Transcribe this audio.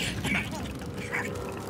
Damn it!